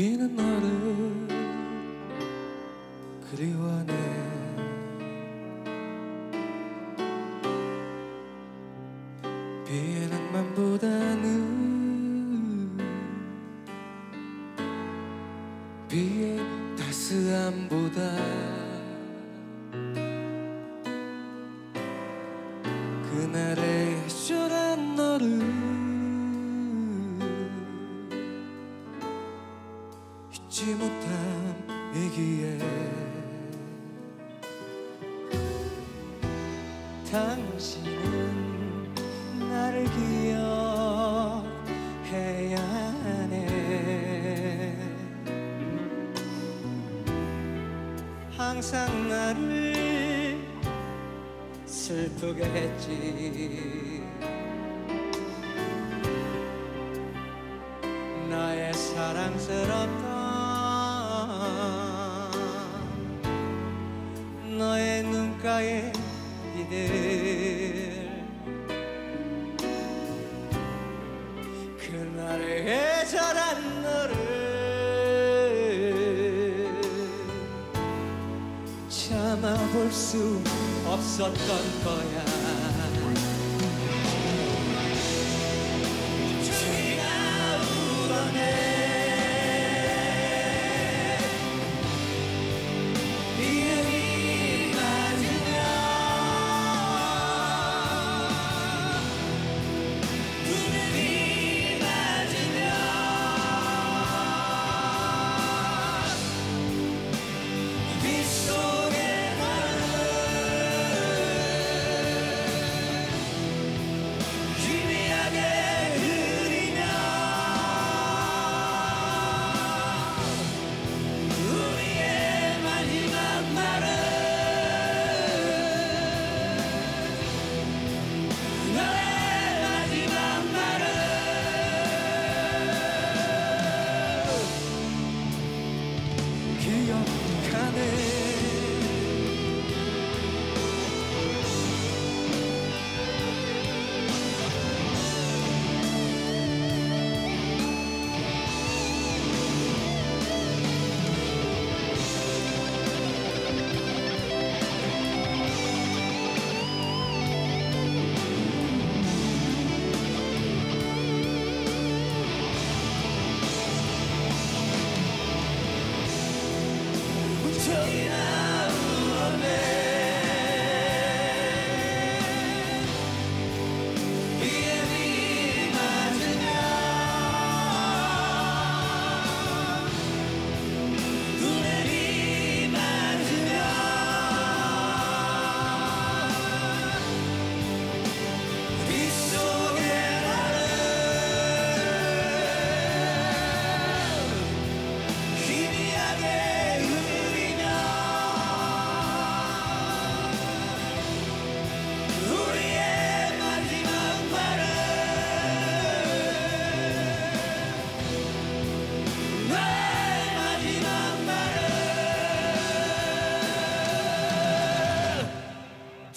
비는 너를 그리워하네. 비에는 맘보다는 비의 따스함보다 잊지 못함이기에 당신은 나를 기억해야 하네. 항상 나를 슬프게 했지. 나의 사랑스럽던 너의 눈가에 이들 그날의 애절한 너를 참아볼 수 없었던 거야 기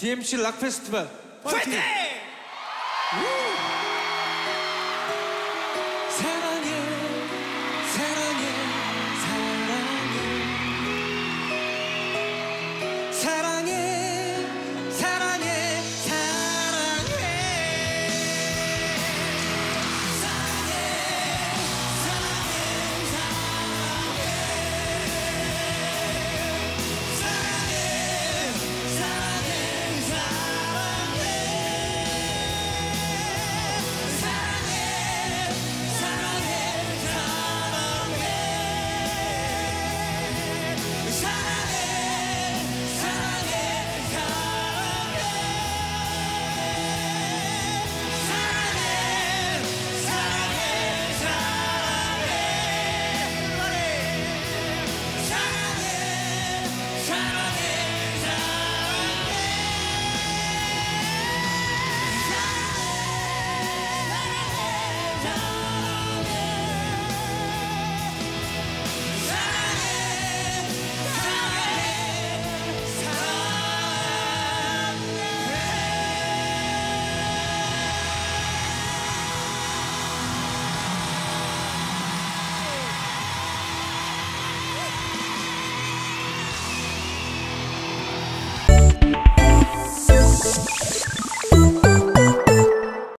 DMC 락 페스티벌 파이팅! 우!